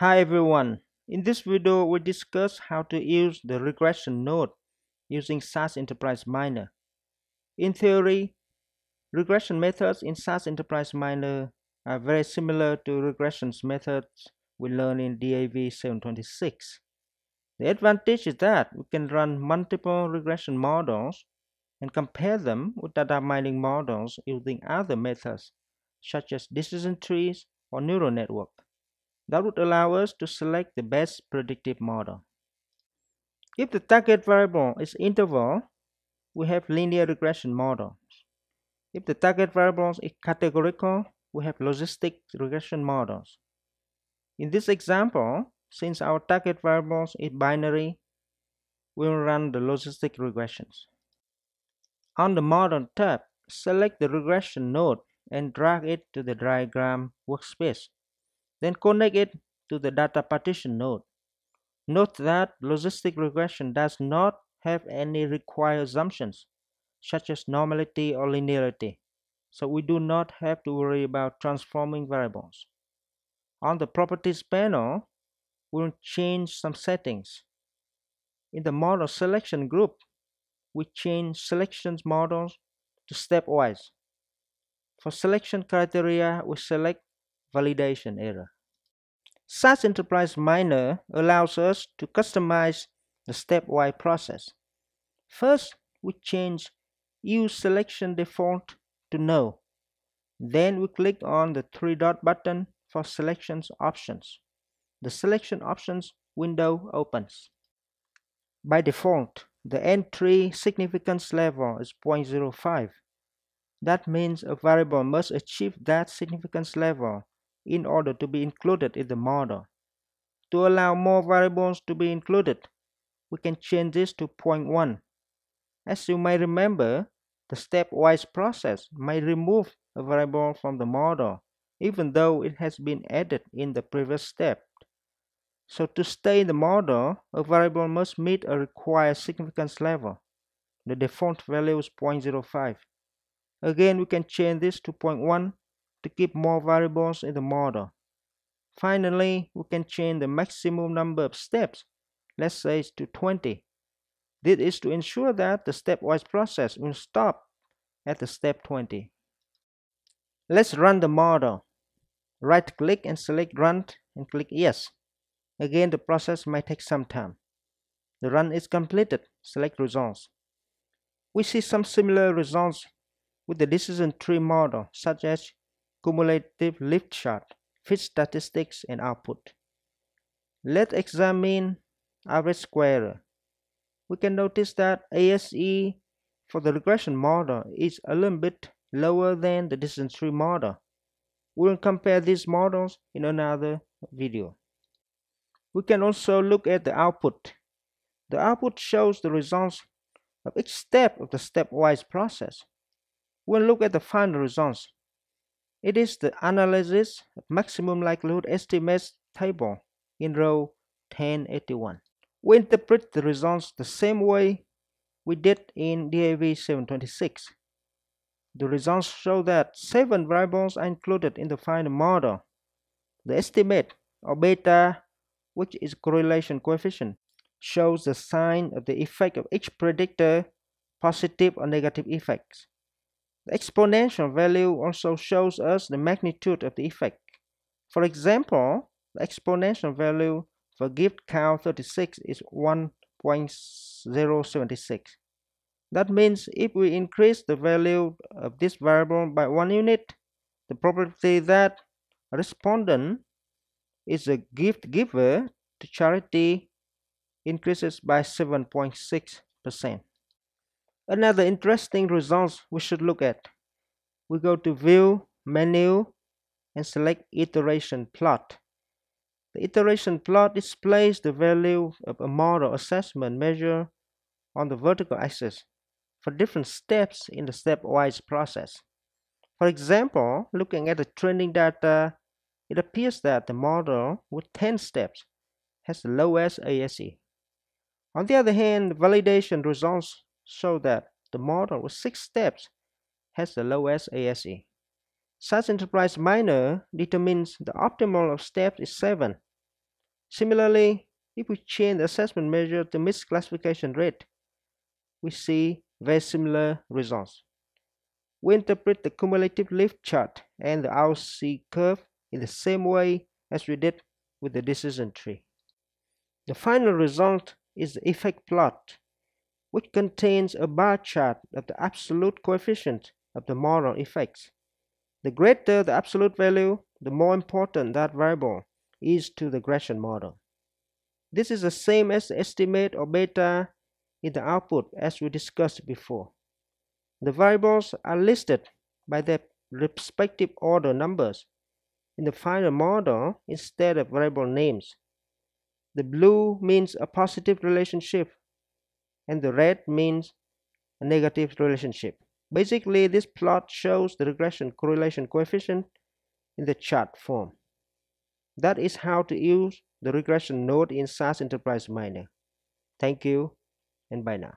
Hi everyone, in this video we discuss how to use the regression node using SAS Enterprise Miner. In theory, regression methods in SAS Enterprise Miner are very similar to regression methods we learned in DAV 726. The advantage is that we can run multiple regression models and compare them with data mining models using other methods such as decision trees or neural network. That would allow us to select the best predictive model. If the target variable is interval, we have linear regression models. If the target variable is categorical, we have logistic regression models. In this example, since our target variable is binary, we will run the logistic regressions. On the Model tab, select the regression node and drag it to the diagram workspace. Then connect it to the data partition node. Note that logistic regression does not have any required assumptions, such as normality or linearity, so we do not have to worry about transforming variables. On the Properties panel, we'll change some settings. In the Model Selection group, we change selections models to stepwise. For selection criteria, we select validation error. SAS Enterprise Miner allows us to customize the stepwise process. First, we change Use Selection Default to No. Then we click on the three dot button for selections options. The selection options window opens. By default, the entry significance level is 0.05. That means a variable must achieve that significance level in order to be included in the model. To allow more variables to be included, we can change this to 0.1. As you may remember, the stepwise process may remove a variable from the model, even though it has been added in the previous step. So to stay in the model, a variable must meet a required significance level. The default value is 0.05. Again, we can change this to 0.1 to keep more variables in the model. Finally, we can change the maximum number of steps, let's say to 20. This is to ensure that the stepwise process will stop at the step 20. Let's run the model. Right click and select run and click yes. Again, the process might take some time. The run is completed. Select results. We see some similar results with the decision tree model, such as cumulative lift chart, fit statistics, and output. Let's examine average square. We can notice that ASE for the regression model is a little bit lower than the decision tree model. We'll compare these models in another video. We can also look at the output. The output shows the results of each step of the stepwise process. We'll look at the final results. It is the analysis maximum likelihood estimates table in row 1081. We interpret the results the same way we did in DAV 726. The results show that seven variables are included in the final model. The estimate or beta which is correlation coefficient, shows the sign of the effect of each predictor, positive or negative effects. The exponential value also shows us the magnitude of the effect. For example, the exponential value for gift count 36 is 1.076. That means if we increase the value of this variable by one unit, the probability that a respondent is a gift giver to charity increases by 7.6%. Another interesting result we should look at. We go to View, Menu, and select Iteration Plot. The iteration plot displays the value of a model assessment measure on the vertical axis for different steps in the stepwise process. For example, looking at the training data it appears that the model with 10 steps has the lowest ASE. On the other hand, validation results show that the model with 6 steps has the lowest ASE. SAS Enterprise Miner determines the optimal of steps is 7. Similarly, if we change the assessment measure to misclassification rate, we see very similar results. We interpret the cumulative lift chart and the ROC curve in the same way as we did with the decision tree. The final result is the effect plot, which contains a bar chart of the absolute coefficient of the model effects. The greater the absolute value, the more important that variable is to the regression model. This is the same as the estimate of beta in the output as we discussed before. The variables are listed by their respective order numbers in the final model instead of variable names. The blue means a positive relationship and the red means a negative relationship. Basically, this plot shows the regression correlation coefficient in the chart form. That is how to use the regression node in SAS Enterprise Miner. Thank you and bye now.